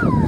Yeah.